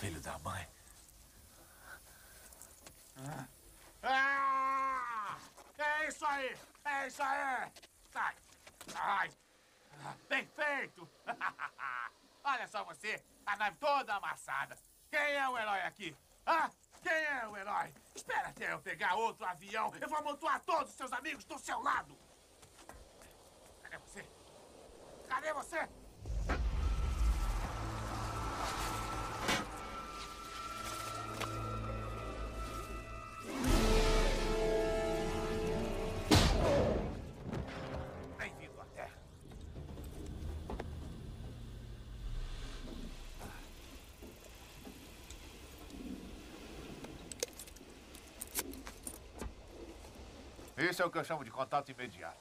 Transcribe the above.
Filho da mãe. Ah! É isso aí! É isso aí! Sai! Sai! Bem feito! Olha só você, a nave toda amassada. Quem é o herói aqui? Ah, quem é o herói? Espera até eu pegar outro avião. Eu vou amontoar todos os seus amigos do seu lado. Cadê você? Cadê você? Isso é o que eu chamo de contato imediato.